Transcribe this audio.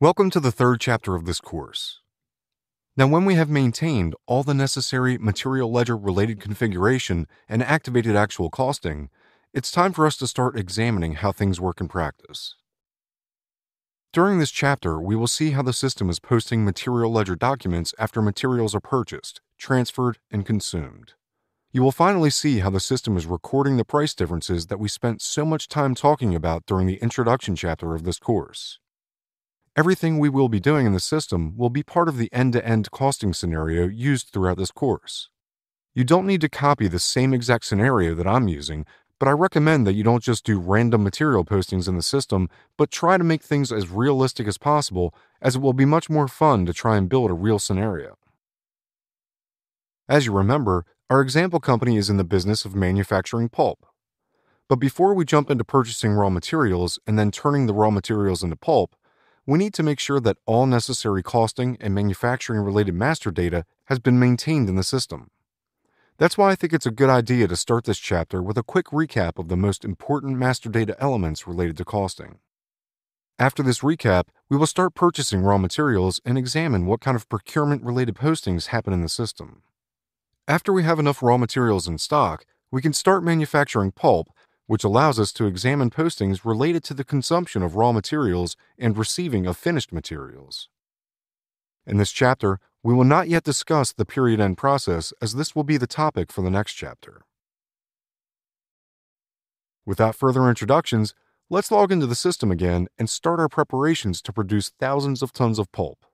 Welcome to the third chapter of this course. Now, when we have maintained all the necessary material ledger related configuration and activated actual costing, it's time for us to start examining how things work in practice. During this chapter, we will see how the system is posting material ledger documents after materials are purchased, transferred, and consumed. You will finally see how the system is recording the price differences that we spent so much time talking about during the introduction chapter of this course. Everything we will be doing in the system will be part of the end to end costing scenario used throughout this course. You don't need to copy the same exact scenario that I'm using, but I recommend that you don't just do random material postings in the system, but try to make things as realistic as possible, as it will be much more fun to try and build a real scenario. As you remember, our example company is in the business of manufacturing pulp. But before we jump into purchasing raw materials and then turning the raw materials into pulp, we need to make sure that all necessary costing and manufacturing related master data has been maintained in the system. That's why I think it's a good idea to start this chapter with a quick recap of the most important master data elements related to costing. After this recap, we will start purchasing raw materials and examine what kind of procurement related postings happen in the system. After we have enough raw materials in stock, we can start manufacturing pulp, which allows us to examine postings related to the consumption of raw materials and receiving of finished materials. In this chapter, we will not yet discuss the period end process as this will be the topic for the next chapter. Without further introductions, let's log into the system again and start our preparations to produce thousands of tons of pulp.